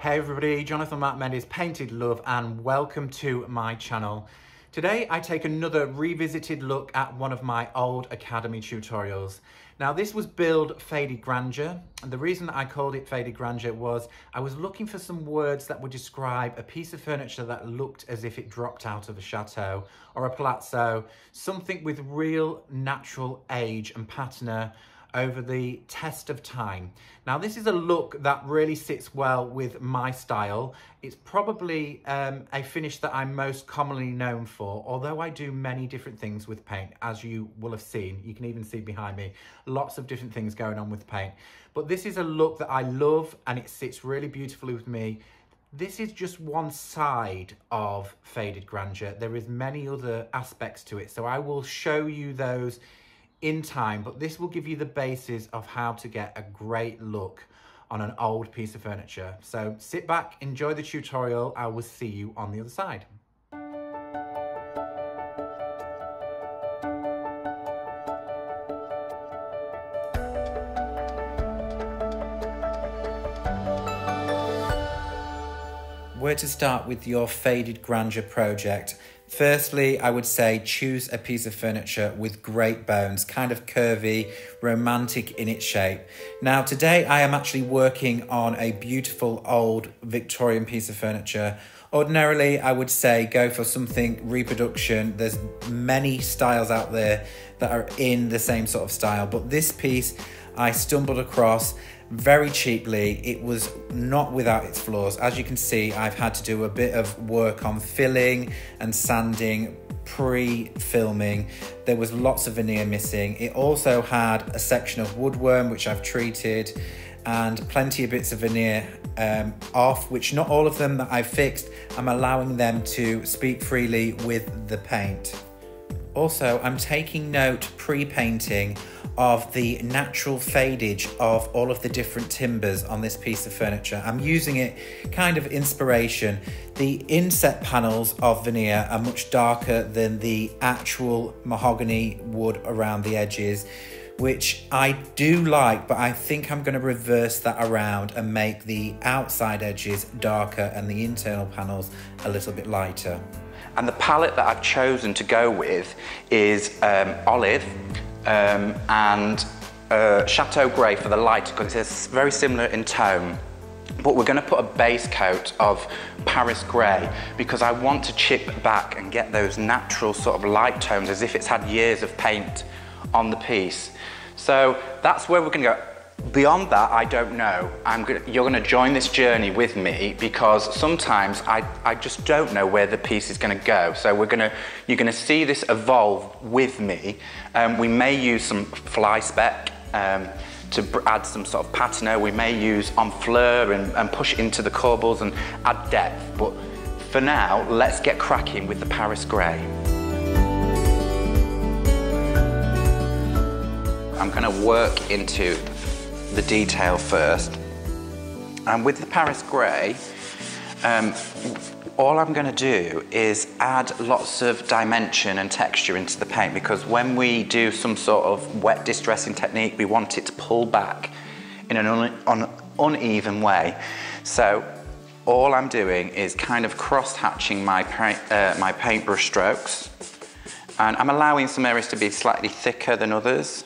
Hey everybody, Jonathon Marc Mendes, Painted Love, and welcome to my channel. Today I take another revisited look at one of my old Academy tutorials. Now this was Build Faded Grandeur, and the reason I called it Faded Grandeur was I was looking for some words that would describe a piece of furniture that looked as if it dropped out of a chateau or a palazzo, something with real natural age and patina over the test of time. Now this is a look that really sits well with my style. It's probably um, a finish that I'm most commonly known for, although I do many different things with paint, as you will have seen. You can even see behind me, lots of different things going on with paint. But this is a look that I love and it sits really beautifully with me. This is just one side of Faded Grandeur. There is many other aspects to it. So I will show you those in time, but this will give you the basis of how to get a great look on an old piece of furniture. So sit back, enjoy the tutorial. I will see you on the other side. Where to start with your Faded Grandeur project Firstly, I would say choose a piece of furniture with great bones, kind of curvy, romantic in its shape. Now, today I am actually working on a beautiful old Victorian piece of furniture. Ordinarily, I would say go for something reproduction. There's many styles out there that are in the same sort of style, but this piece I stumbled across very cheaply. It was not without its flaws. As you can see, I've had to do a bit of work on filling and sanding pre-filming. There was lots of veneer missing. It also had a section of woodworm, which I've treated, and plenty of bits of veneer um, off, which not all of them that I've fixed. I'm allowing them to speak freely with the paint. Also, I'm taking note pre-painting of the natural fadage of all of the different timbers on this piece of furniture. I'm using it kind of inspiration. The inset panels of veneer are much darker than the actual mahogany wood around the edges which I do like, but I think I'm going to reverse that around and make the outside edges darker and the internal panels a little bit lighter. And the palette that I've chosen to go with is um, olive um, and uh, Chateau Grey for the light because it's very similar in tone. But we're going to put a base coat of Paris Grey because I want to chip back and get those natural sort of light tones as if it's had years of paint on the piece. So that's where we're going to go. Beyond that, I don't know. I'm gonna, you're going to join this journey with me because sometimes I, I just don't know where the piece is going to go. So we're going to, you're going to see this evolve with me. Um, we may use some fly speck um, to add some sort of patina. We may use Honfleur and, and push into the corbels and add depth. But for now, let's get cracking with the Paris Grey. I'm going to work into detail first. And with the Paris Grey, um, all I'm going to do is add lots of dimension and texture into the paint because when we do some sort of wet distressing technique, we want it to pull back in an un uneven way. So all I'm doing is kind of cross-hatching my, paint, uh, my paintbrush strokes and I'm allowing some areas to be slightly thicker than others.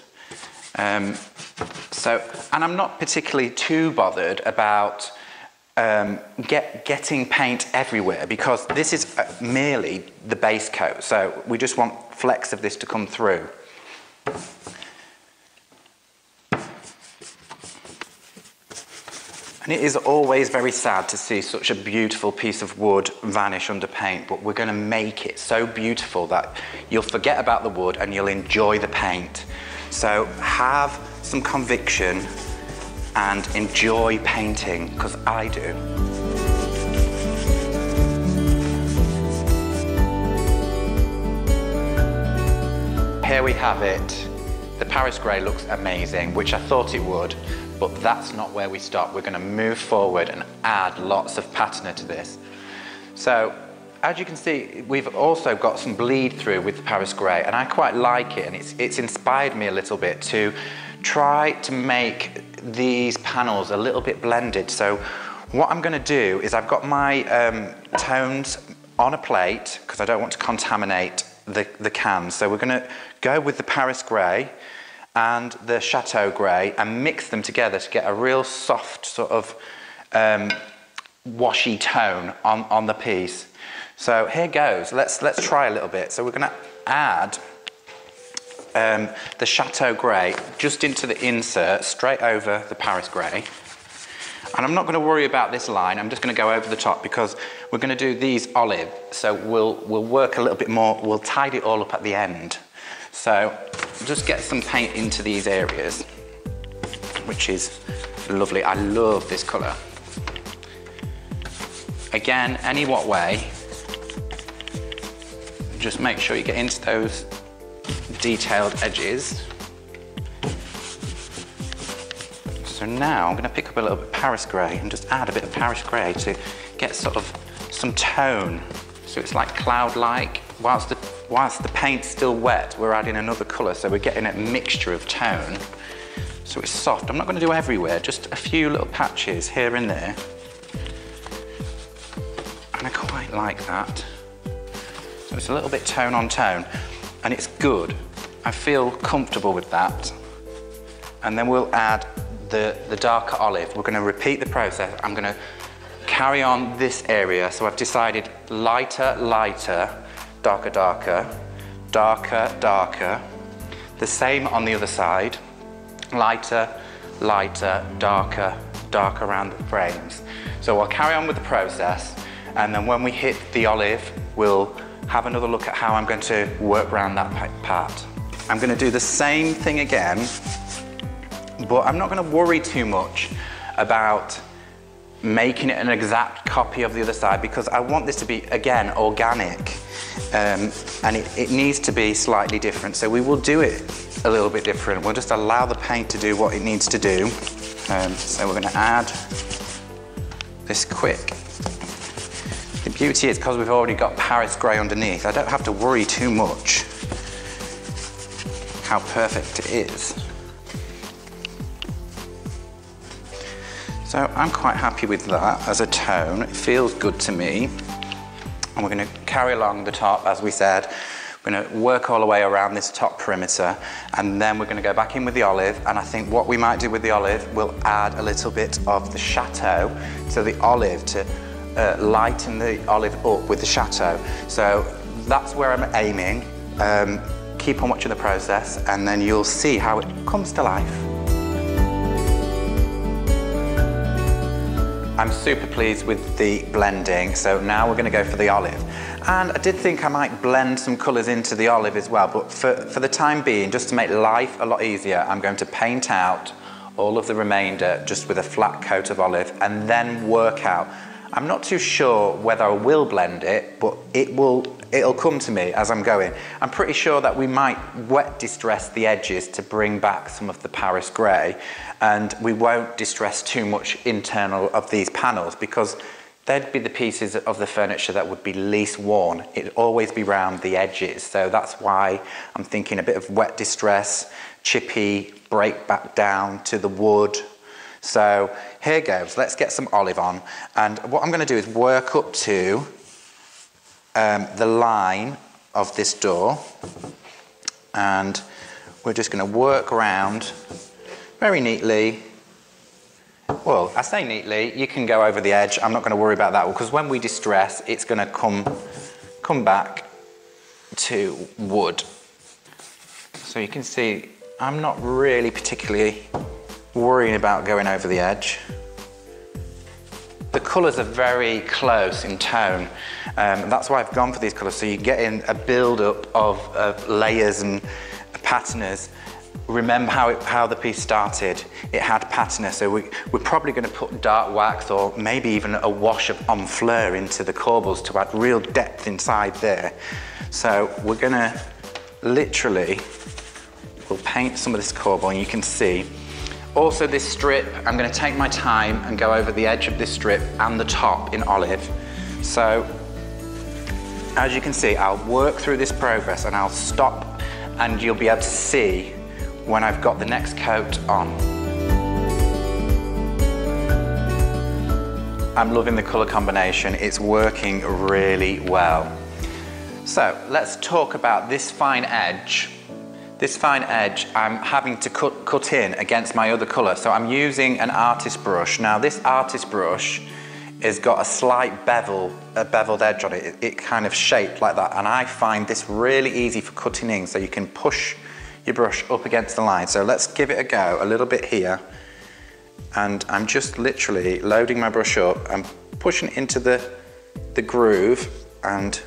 Um, so, and I'm not particularly too bothered about um, get, getting paint everywhere because this is uh, merely the base coat. So we just want flecks of this to come through. And it is always very sad to see such a beautiful piece of wood vanish under paint, but we're going to make it so beautiful that you'll forget about the wood and you'll enjoy the paint. So have some conviction and enjoy painting, because I do. Here we have it. The Paris Grey looks amazing, which I thought it would, but that's not where we stop. We're gonna move forward and add lots of patina to this. So as you can see, we've also got some bleed through with the Paris Grey, and I quite like it, and it's, it's inspired me a little bit to try to make these panels a little bit blended. So What I'm gonna do is I've got my um, tones on a plate because I don't want to contaminate the, the cans. So we're gonna go with the Paris Grey and the Chateau Grey and mix them together to get a real soft sort of um, washy tone on, on the piece. So here goes, let's, let's try a little bit. So we're gonna add um, the Chateau Grey just into the insert, straight over the Paris Grey. And I'm not going to worry about this line, I'm just going to go over the top because we're going to do these olive, so we'll, we'll work a little bit more, we'll tidy it all up at the end. So just get some paint into these areas, which is lovely. I love this colour. Again, any what way, just make sure you get into those detailed edges. So now I'm going to pick up a little bit of Paris grey and just add a bit of Paris grey to get sort of some tone. So it's like cloud-like. Whilst the, whilst the paint's still wet, we're adding another colour, so we're getting a mixture of tone. So it's soft. I'm not going to do everywhere, just a few little patches here and there. And I quite like that. It's a little bit tone on tone, and it's good. I feel comfortable with that. And then we'll add the, the darker olive. We're gonna repeat the process. I'm gonna carry on this area. So I've decided lighter, lighter, darker, darker, darker, darker. The same on the other side. Lighter, lighter, darker, darker around the frames. So I'll carry on with the process and then when we hit the olive, we'll have another look at how I'm going to work around that part. I'm going to do the same thing again, but I'm not going to worry too much about making it an exact copy of the other side because I want this to be, again, organic. Um, and it, it needs to be slightly different. So we will do it a little bit different. We'll just allow the paint to do what it needs to do. Um, so we're going to add this quick. Beauty is because we've already got Paris grey underneath, I don't have to worry too much how perfect it is. So I'm quite happy with that as a tone. It feels good to me. And we're going to carry along the top, as we said. We're going to work all the way around this top perimeter, and then we're going to go back in with the olive. And I think what we might do with the olive, we'll add a little bit of the chateau to the olive to uh, lighten the olive up with the chateau. So that's where I'm aiming. Um, keep on watching the process, and then you'll see how it comes to life. I'm super pleased with the blending, so now we're gonna go for the olive. And I did think I might blend some colors into the olive as well, but for, for the time being, just to make life a lot easier, I'm going to paint out all of the remainder just with a flat coat of olive and then work out. I'm not too sure whether I will blend it, but it will, it'll come to me as I'm going. I'm pretty sure that we might wet distress the edges to bring back some of the Paris grey and we won't distress too much internal of these panels because they'd be the pieces of the furniture that would be least worn. It'd always be round the edges. So that's why I'm thinking a bit of wet distress, chippy, break back down to the wood. So here goes, let's get some olive on. And what I'm gonna do is work up to um, the line of this door. And we're just gonna work around very neatly. Well, I say neatly, you can go over the edge. I'm not going to worry about that because when we distress, it's going to come, come back to wood. So you can see I'm not really particularly worrying about going over the edge. The colours are very close in tone. Um, that's why I've gone for these colours, so you get in a build-up of, of layers and patterns remember how, it, how the piece started. It had patina, so we, we're probably going to put dark wax or maybe even a wash of Honfleur into the corbels to add real depth inside there. So we're going to literally, we'll paint some of this corbel and you can see. Also this strip, I'm going to take my time and go over the edge of this strip and the top in olive. So as you can see, I'll work through this progress and I'll stop and you'll be able to see when I've got the next coat on. I'm loving the color combination. It's working really well. So let's talk about this fine edge. This fine edge I'm having to cut, cut in against my other color. So I'm using an artist brush. Now this artist brush has got a slight bevel, a beveled edge on it. it. It kind of shaped like that. And I find this really easy for cutting in. So you can push your brush up against the line. So let's give it a go, a little bit here. And I'm just literally loading my brush up and pushing it into the, the groove and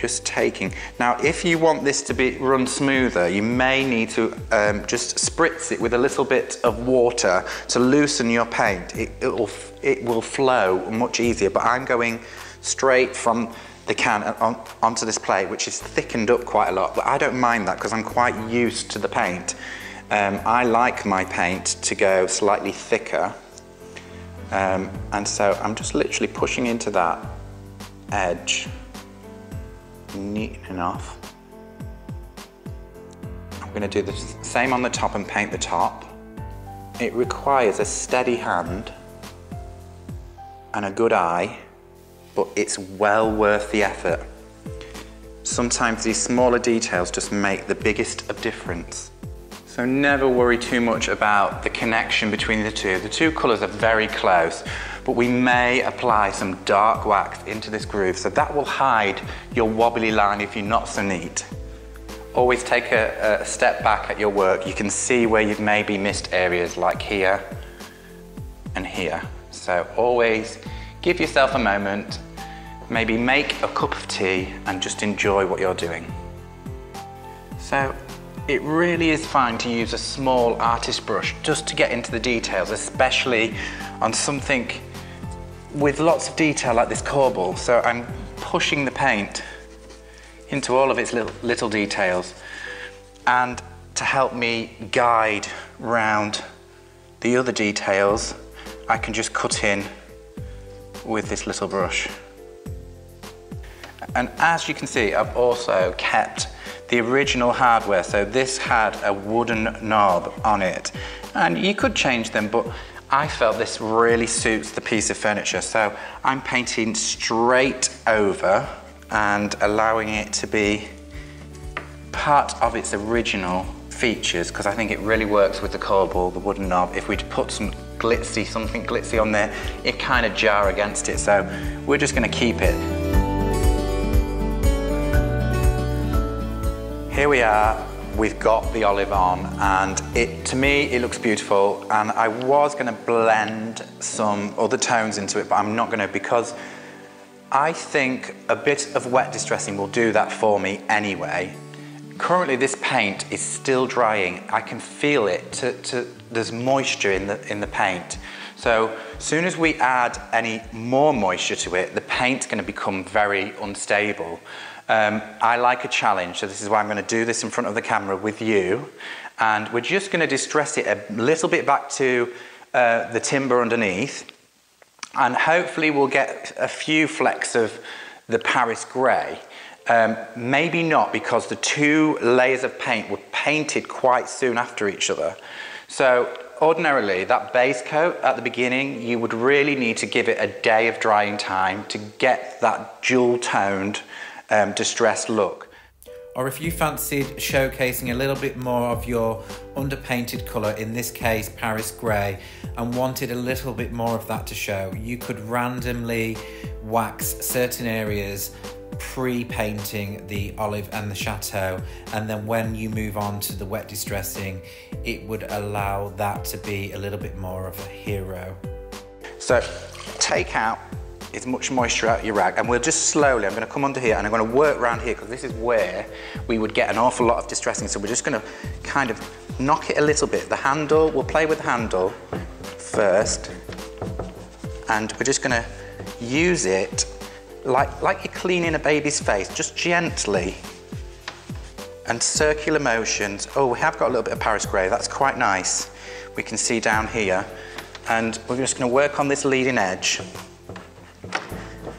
just taking. Now, if you want this to be run smoother, you may need to um, just spritz it with a little bit of water to loosen your paint. It, it, will, it will flow much easier, but I'm going straight from the can on, onto this plate, which is thickened up quite a lot, but I don't mind that because I'm quite used to the paint. Um, I like my paint to go slightly thicker, um, and so I'm just literally pushing into that edge neat enough. I'm going to do the same on the top and paint the top. It requires a steady hand and a good eye, but it's well worth the effort. Sometimes these smaller details just make the biggest of difference. So never worry too much about the connection between the two. The two colours are very close, but we may apply some dark wax into this groove, so that will hide your wobbly line if you're not so neat. Always take a, a step back at your work. You can see where you've maybe missed areas like here and here. So always give yourself a moment, maybe make a cup of tea and just enjoy what you're doing. So it really is fine to use a small artist brush just to get into the details, especially on something with lots of detail like this corbel. So I'm pushing the paint into all of its little, little details and to help me guide round the other details, I can just cut in with this little brush. And as you can see, I've also kept the original hardware. So this had a wooden knob on it. And you could change them, but I felt this really suits the piece of furniture. So I'm painting straight over and allowing it to be part of its original features because I think it really works with the corbel, the wooden knob. If we'd put some glitzy, something glitzy on there, it kind of jar against it. So we're just gonna keep it. Here we are, we've got the olive on and it to me it looks beautiful and I was going to blend some other tones into it but I'm not going to because I think a bit of wet distressing will do that for me anyway. Currently this paint is still drying. I can feel it. To, to, there's moisture in the, in the paint. So as soon as we add any more moisture to it, the paint's going to become very unstable. Um, I like a challenge, so this is why I'm going to do this in front of the camera with you. And we're just going to distress it a little bit back to uh, the timber underneath. And hopefully we'll get a few flecks of the Paris grey. Um, maybe not because the two layers of paint were painted quite soon after each other. So ordinarily that base coat at the beginning, you would really need to give it a day of drying time to get that jewel toned um, distressed look. Or if you fancied showcasing a little bit more of your underpainted colour, in this case Paris Grey, and wanted a little bit more of that to show, you could randomly wax certain areas pre-painting the olive and the chateau and then when you move on to the wet distressing it would allow that to be a little bit more of a hero so take out as much moisture out of your rag and we'll just slowly, I'm gonna come under here and I'm gonna work around here because this is where we would get an awful lot of distressing. So we're just gonna kind of knock it a little bit. The handle, we'll play with the handle first and we're just gonna use it like, like you're cleaning a baby's face, just gently and circular motions. Oh, we have got a little bit of Paris grey, that's quite nice. We can see down here. And we're just gonna work on this leading edge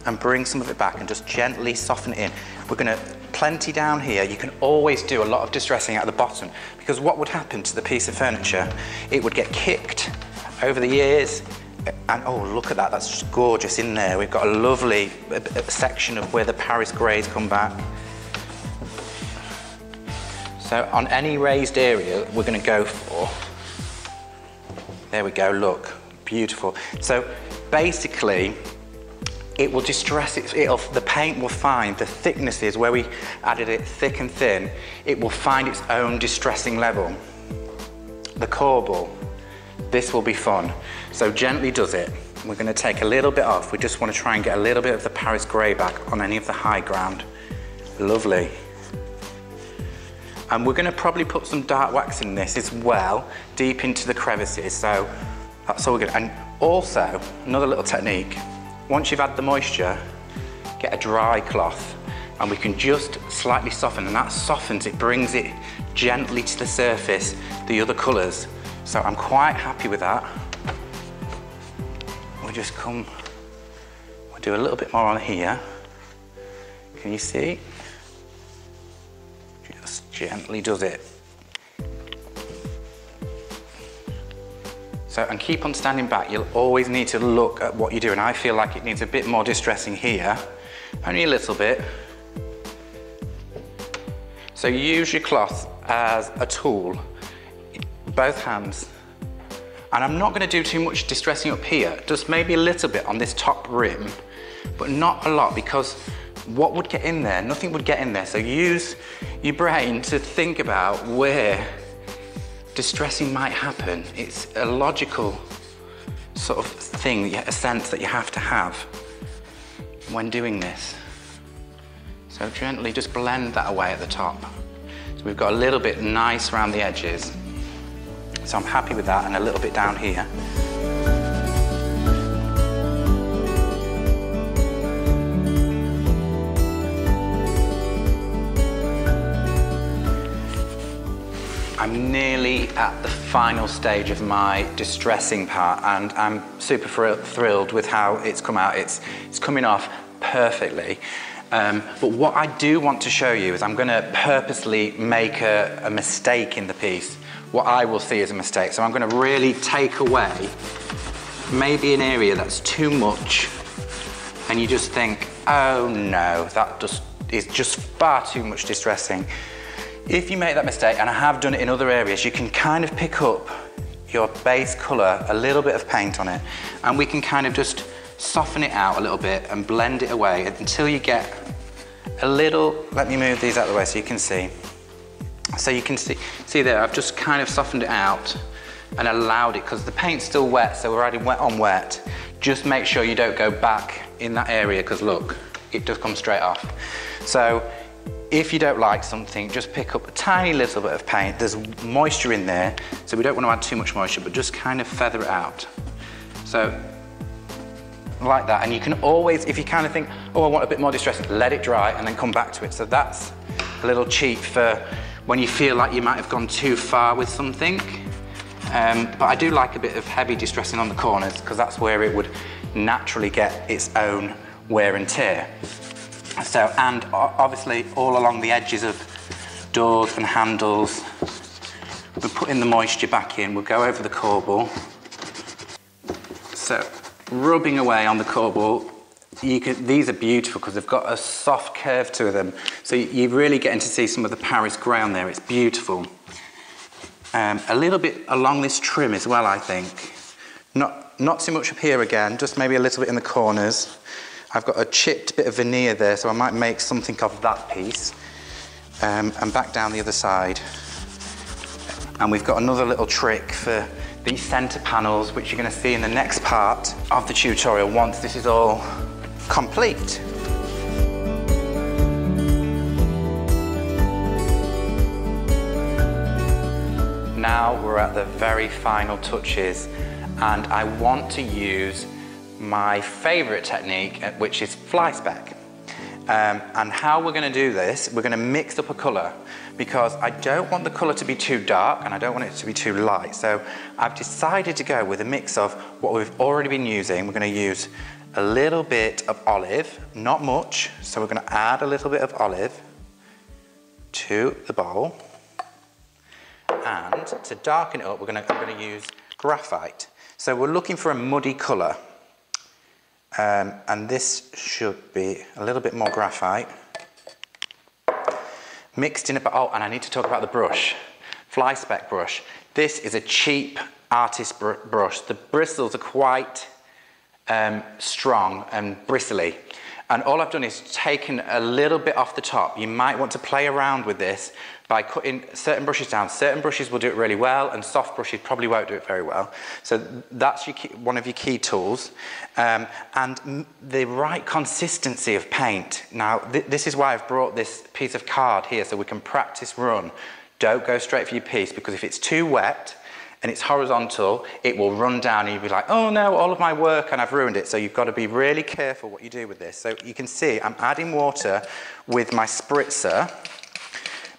and bring some of it back and just gently soften it in. We're gonna plenty down here. You can always do a lot of distressing at the bottom because what would happen to the piece of furniture? It would get kicked over the years and oh, look at that, that's just gorgeous in there. We've got a lovely uh, uh, section of where the Paris greys come back. So on any raised area we're gonna go for, there we go, look, beautiful. So basically, it will distress it, it'll, the paint will find the thicknesses where we added it thick and thin, it will find its own distressing level. The corbel, this will be fun. So gently does it. We're gonna take a little bit off. We just wanna try and get a little bit of the Paris grey back on any of the high ground. Lovely. And we're gonna probably put some dark wax in this as well, deep into the crevices. So that's all we're gonna, and also, another little technique, once you've had the moisture, get a dry cloth and we can just slightly soften and that softens it, brings it gently to the surface, the other colours. So I'm quite happy with that. We'll just come, we'll do a little bit more on here. Can you see? Just gently does it. So, and keep on standing back. You'll always need to look at what you're doing. I feel like it needs a bit more distressing here, only a little bit. So use your cloth as a tool, both hands. And I'm not gonna do too much distressing up here, just maybe a little bit on this top rim, but not a lot because what would get in there? Nothing would get in there. So use your brain to think about where distressing might happen. It's a logical sort of thing, a sense that you have to have when doing this. So gently just blend that away at the top. So we've got a little bit nice around the edges. So I'm happy with that and a little bit down here. I'm nearly at the final stage of my distressing part and I'm super thrilled with how it's come out. It's, it's coming off perfectly. Um, but what I do want to show you is I'm going to purposely make a, a mistake in the piece, what I will see as a mistake. So I'm going to really take away maybe an area that's too much and you just think, oh no, that just is just far too much distressing. If you make that mistake, and I have done it in other areas, you can kind of pick up your base colour, a little bit of paint on it, and we can kind of just soften it out a little bit and blend it away until you get a little, let me move these out of the way so you can see. So you can see, see there, I've just kind of softened it out and allowed it, because the paint's still wet, so we're adding wet on wet. Just make sure you don't go back in that area, because look, it does come straight off. So if you don't like something, just pick up a tiny little bit of paint. There's moisture in there, so we don't want to add too much moisture, but just kind of feather it out. So, like that. And you can always, if you kind of think, oh, I want a bit more distress, let it dry and then come back to it. So that's a little cheat for when you feel like you might have gone too far with something. Um, but I do like a bit of heavy distressing on the corners because that's where it would naturally get its own wear and tear. So, and obviously all along the edges of doors and handles, we're putting the moisture back in. We'll go over the corbel. So, rubbing away on the corbel, you can, these are beautiful because they've got a soft curve to them. So you're really getting to see some of the Paris ground there. It's beautiful. Um, a little bit along this trim as well, I think. Not, not too much up here again, just maybe a little bit in the corners. I've got a chipped bit of veneer there, so I might make something of that piece. Um, and back down the other side. And we've got another little trick for these center panels, which you're gonna see in the next part of the tutorial once this is all complete. Now we're at the very final touches and I want to use my favorite technique, uh, which is fly speck. Um, and how we're going to do this, we're going to mix up a colour because I don't want the colour to be too dark and I don't want it to be too light. So I've decided to go with a mix of what we've already been using. We're going to use a little bit of olive, not much. So we're going to add a little bit of olive to the bowl. And to darken it up, we're to, I'm to use graphite. So we're looking for a muddy colour. Um, and this should be a little bit more graphite. Mixed in about, oh, and I need to talk about the brush. Fly speck brush. This is a cheap artist br brush. The bristles are quite um, strong and bristly. And all I've done is taken a little bit off the top. You might want to play around with this by cutting certain brushes down. Certain brushes will do it really well and soft brushes probably won't do it very well. So that's key, one of your key tools. Um, and the right consistency of paint. Now, th this is why I've brought this piece of card here so we can practice run. Don't go straight for your piece because if it's too wet, and it's horizontal, it will run down and you'll be like, oh no, all of my work and I've ruined it. So you've got to be really careful what you do with this. So you can see I'm adding water with my spritzer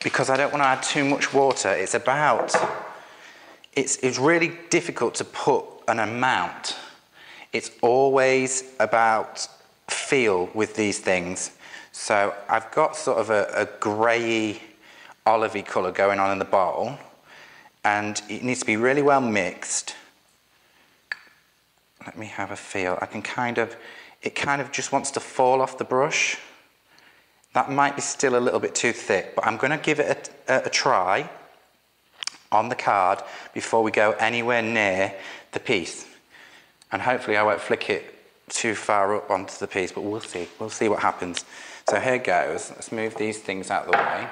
because I don't want to add too much water. It's about, it's, it's really difficult to put an amount. It's always about feel with these things. So I've got sort of a, a greyy, olivey colour going on in the bowl and it needs to be really well mixed. Let me have a feel. I can kind of, it kind of just wants to fall off the brush. That might be still a little bit too thick, but I'm going to give it a, a, a try on the card before we go anywhere near the piece. And hopefully I won't flick it too far up onto the piece, but we'll see. We'll see what happens. So here goes. Let's move these things out of the way.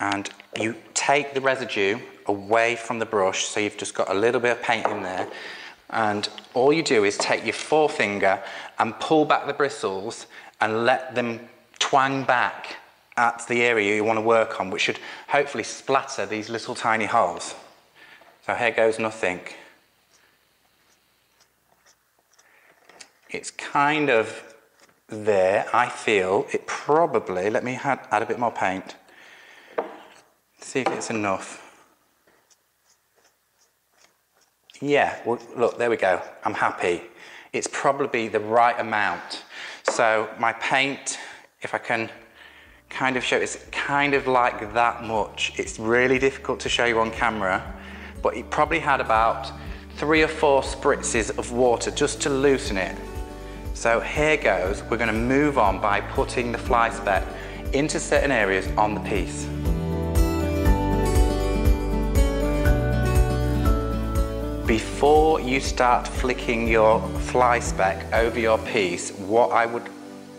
and you take the residue away from the brush so you've just got a little bit of paint in there and all you do is take your forefinger and pull back the bristles and let them twang back at the area you want to work on which should hopefully splatter these little tiny holes. So here goes nothing. It's kind of there, I feel. It probably, let me add, add a bit more paint. See if it's enough. Yeah, well, look, there we go. I'm happy. It's probably the right amount. So my paint, if I can kind of show, it's kind of like that much. It's really difficult to show you on camera, but it probably had about three or four spritzes of water just to loosen it. So here goes. We're going to move on by putting the fly speck into certain areas on the piece. Before you start flicking your fly speck over your piece, what I would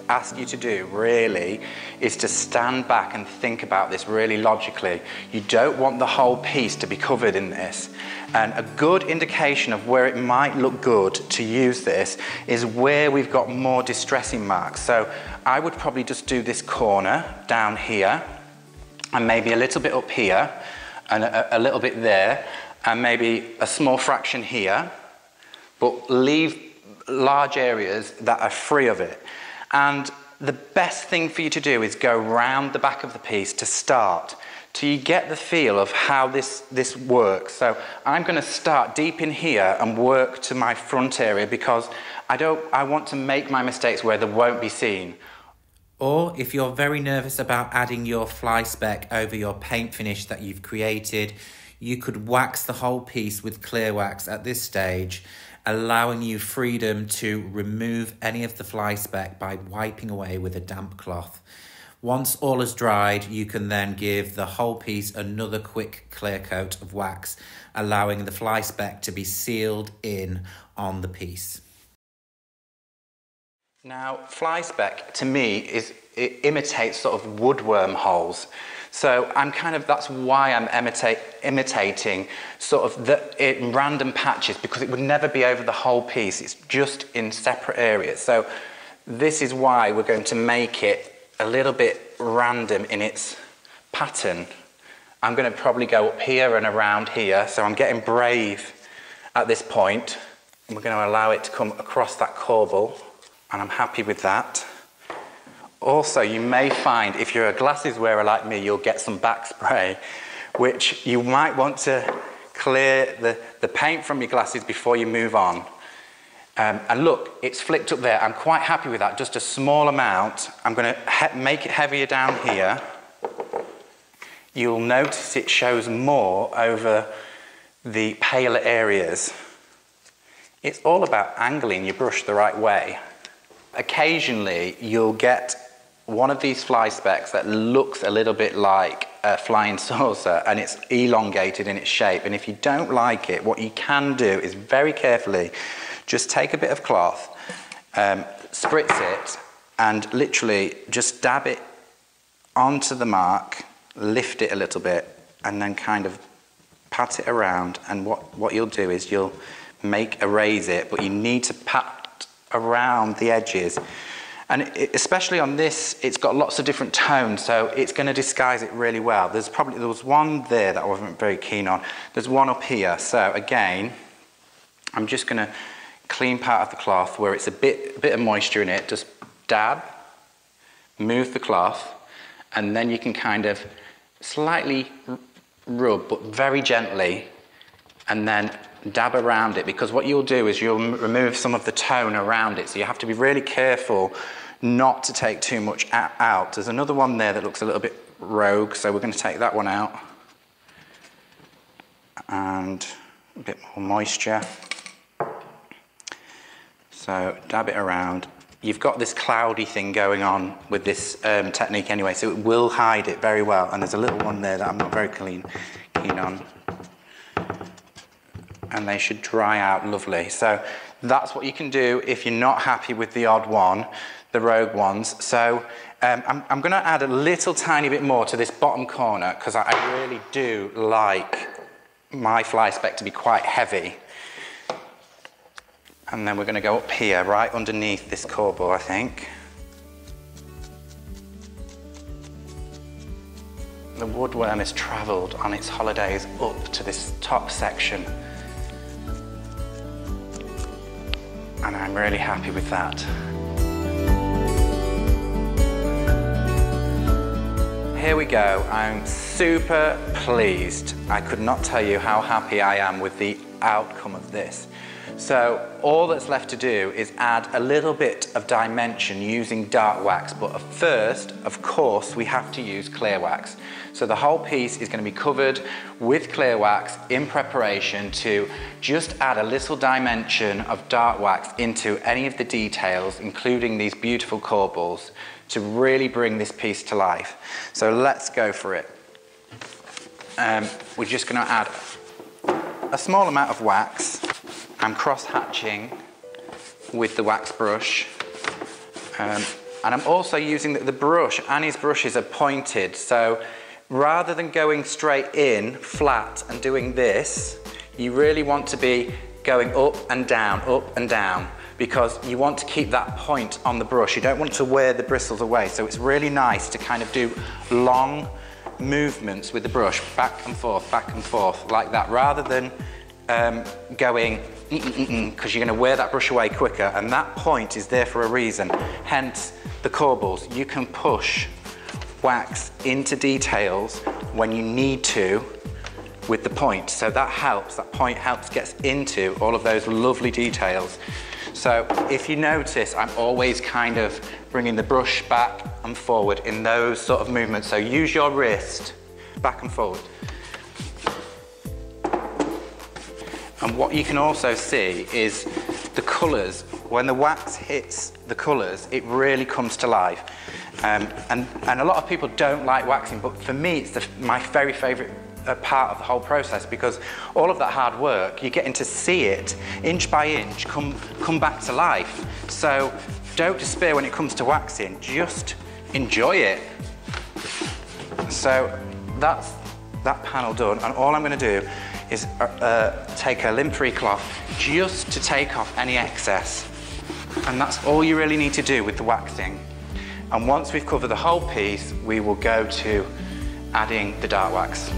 ask you to do really is to stand back and think about this really logically. You don't want the whole piece to be covered in this. And a good indication of where it might look good to use this is where we've got more distressing marks. So I would probably just do this corner down here and maybe a little bit up here and a, a little bit there and maybe a small fraction here, but leave large areas that are free of it. And the best thing for you to do is go round the back of the piece to start till you get the feel of how this, this works. So I'm going to start deep in here and work to my front area because I, don't, I want to make my mistakes where they won't be seen. Or if you're very nervous about adding your fly speck over your paint finish that you've created, you could wax the whole piece with clear wax at this stage, allowing you freedom to remove any of the fly speck by wiping away with a damp cloth. Once all is dried, you can then give the whole piece another quick clear coat of wax, allowing the fly speck to be sealed in on the piece. Now, fly speck to me is it imitates sort of woodworm holes. So I'm kind of, that's why I'm imitating sort of the, in random patches because it would never be over the whole piece. It's just in separate areas. So this is why we're going to make it a little bit random in its pattern. I'm going to probably go up here and around here. So I'm getting brave at this point. We're going to allow it to come across that corbel. And I'm happy with that. Also, you may find if you're a glasses wearer like me, you'll get some back spray, which you might want to clear the, the paint from your glasses before you move on. Um, and look, it's flicked up there. I'm quite happy with that, just a small amount. I'm going to make it heavier down here. You'll notice it shows more over the paler areas, it's all about angling your brush the right way. Occasionally, you'll get one of these fly specks that looks a little bit like a flying saucer and it's elongated in its shape. And if you don't like it, what you can do is very carefully just take a bit of cloth, um, spritz it, and literally just dab it onto the mark, lift it a little bit, and then kind of pat it around. And what, what you'll do is you'll make erase it, but you need to pat around the edges. And especially on this, it's got lots of different tones, so it's going to disguise it really well. There's probably, there was one there that I wasn't very keen on. There's one up here. So again, I'm just going to clean part of the cloth where it's a bit, a bit of moisture in it. Just dab, move the cloth, and then you can kind of slightly rub, but very gently, and then dab around it because what you'll do is you'll remove some of the tone around it. So you have to be really careful not to take too much out. There's another one there that looks a little bit rogue, so we're going to take that one out. And a bit more moisture. So dab it around. You've got this cloudy thing going on with this um, technique anyway, so it will hide it very well. And there's a little one there that I'm not very clean, keen on and they should dry out lovely. So that's what you can do if you're not happy with the odd one, the rogue ones. So um, I'm, I'm going to add a little tiny bit more to this bottom corner because I, I really do like my fly speck to be quite heavy. And then we're going to go up here, right underneath this corbel, I think. The woodworm has travelled on its holidays up to this top section. And I'm really happy with that. Here we go. I'm super pleased. I could not tell you how happy I am with the outcome of this. So all that's left to do is add a little bit of dimension using dark wax, but first, of course, we have to use clear wax. So the whole piece is going to be covered with clear wax in preparation to just add a little dimension of dark wax into any of the details, including these beautiful corbels, to really bring this piece to life. So let's go for it. Um, we're just going to add a small amount of wax. I'm cross-hatching with the wax brush. Um, and I'm also using the, the brush, Annie's brushes are pointed, so rather than going straight in flat and doing this, you really want to be going up and down, up and down, because you want to keep that point on the brush. You don't want to wear the bristles away. So it's really nice to kind of do long movements with the brush, back and forth, back and forth, like that, rather than um, going because you're going to wear that brush away quicker and that point is there for a reason. Hence the corbels. You can push wax into details when you need to with the point. So that helps, that point helps gets into all of those lovely details. So if you notice, I'm always kind of bringing the brush back and forward in those sort of movements. So use your wrist back and forward. And what you can also see is the colours. When the wax hits the colours, it really comes to life. Um, and, and a lot of people don't like waxing, but for me, it's the, my very favourite uh, part of the whole process because all of that hard work, you're getting to see it inch by inch come, come back to life. So don't despair when it comes to waxing, just enjoy it. So that's that panel done, and all I'm going to do is uh, uh, take a lint-free cloth just to take off any excess. And that's all you really need to do with the waxing. And once we've covered the whole piece, we will go to adding the dark wax.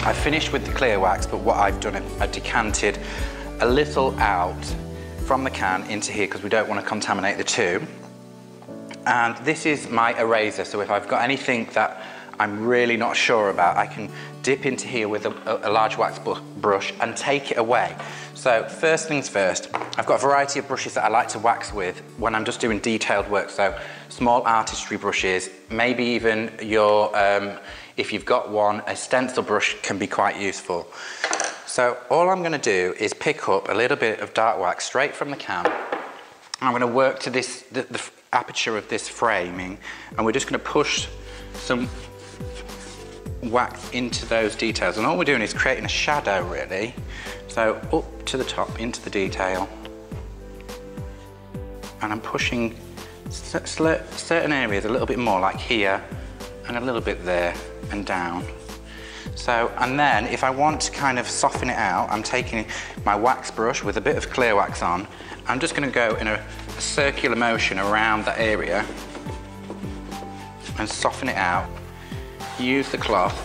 I finished with the clear wax, but what I've done, is I decanted a little out from the can into here because we don't want to contaminate the two. And this is my eraser, so if I've got anything that I'm really not sure about, I can dip into here with a, a large wax brush and take it away. So first things first, I've got a variety of brushes that I like to wax with when I'm just doing detailed work. So small artistry brushes, maybe even your, um, if you've got one, a stencil brush can be quite useful. So all I'm gonna do is pick up a little bit of dark wax straight from the can. I'm gonna work to this, the, the aperture of this framing, and we're just gonna push some wax into those details. And all we're doing is creating a shadow really. So up to the top, into the detail. And I'm pushing certain areas a little bit more, like here, and a little bit there, and down. So, and then if I want to kind of soften it out, I'm taking my wax brush with a bit of clear wax on. I'm just gonna go in a, circular motion around that area and soften it out. Use the cloth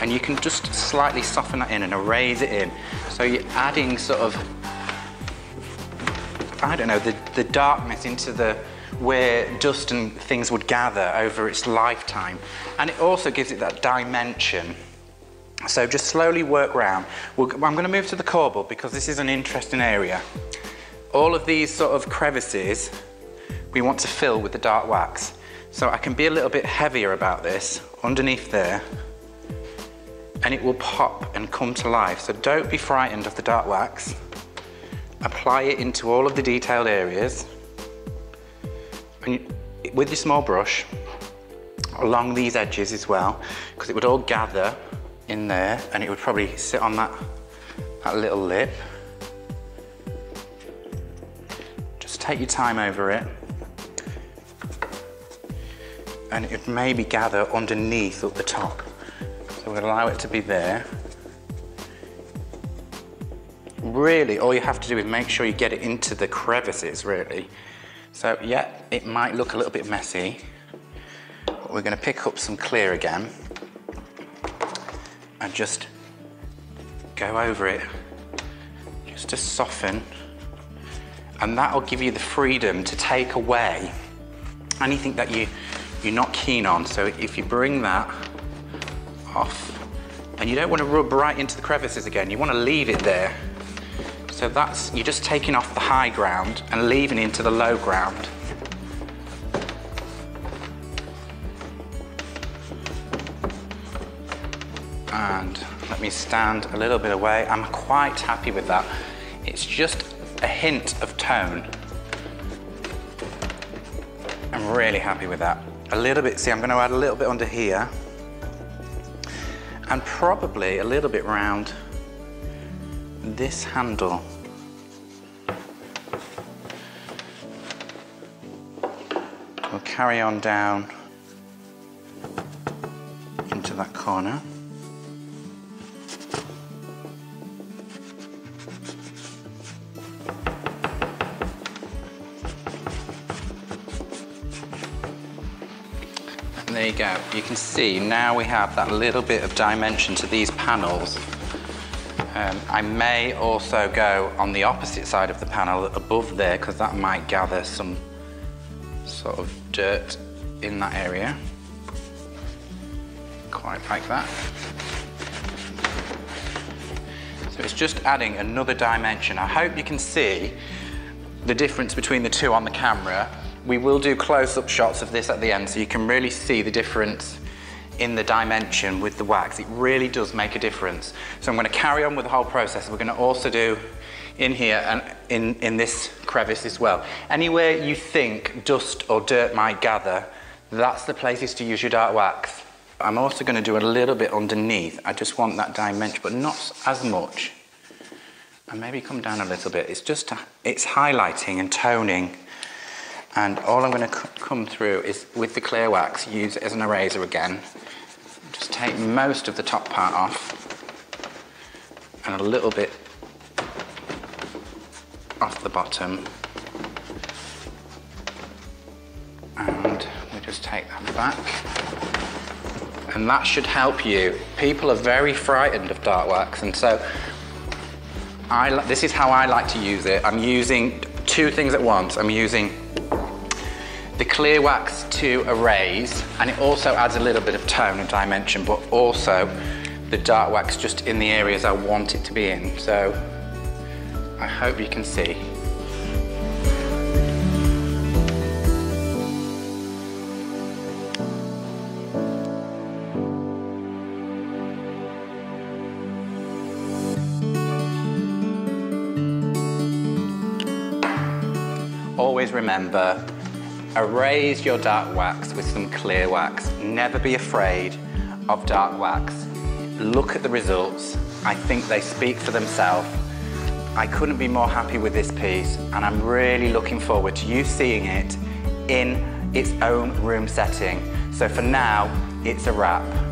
and you can just slightly soften that in and erase it in. So you're adding sort of, I don't know, the, the darkness into the, where dust and things would gather over its lifetime. And it also gives it that dimension. So just slowly work round. I'm going to move to the corbel because this is an interesting area. All of these sort of crevices we want to fill with the dark wax. So I can be a little bit heavier about this underneath there and it will pop and come to life. So don't be frightened of the dark wax. Apply it into all of the detailed areas. With your small brush, along these edges as well, because it would all gather in there and it would probably sit on that, that little lip. Just take your time over it. And it would maybe gather underneath at the top. So gonna allow it to be there. Really, all you have to do is make sure you get it into the crevices, really. So yeah, it might look a little bit messy, but we're gonna pick up some clear again and just go over it, just to soften. And that'll give you the freedom to take away anything that you, you're not keen on. So if you bring that off. And you don't want to rub right into the crevices again, you want to leave it there. So that's, you're just taking off the high ground and leaving into the low ground. And let me stand a little bit away. I'm quite happy with that. It's just a hint of tone. I'm really happy with that. A little bit, see, I'm going to add a little bit under here and probably a little bit round this handle. We'll carry on down into that corner. And there you go. You can see now we have that little bit of dimension to these panels. Um, I may also go on the opposite side of the panel above there because that might gather some sort of dirt in that area. Quite like that. So it's just adding another dimension. I hope you can see the difference between the two on the camera we will do close-up shots of this at the end so you can really see the difference in the dimension with the wax. It really does make a difference. So I'm going to carry on with the whole process. We're going to also do in here and in, in this crevice as well. Anywhere you think dust or dirt might gather, that's the places to use your dark wax. I'm also going to do a little bit underneath. I just want that dimension, but not as much. And maybe come down a little bit. It's just, it's highlighting and toning and all I'm going to come through is with the clear wax, use it as an eraser again. Just take most of the top part off and a little bit off the bottom. And we just take that back. And that should help you. People are very frightened of dark wax and so I, this is how I like to use it. I'm using two things at once. I'm using the clear wax to erase, and it also adds a little bit of tone and dimension, but also the dark wax just in the areas I want it to be in. So I hope you can see. Always remember, erase your dark wax with some clear wax. Never be afraid of dark wax. Look at the results. I think they speak for themselves. I couldn't be more happy with this piece and I'm really looking forward to you seeing it in its own room setting. So for now, it's a wrap.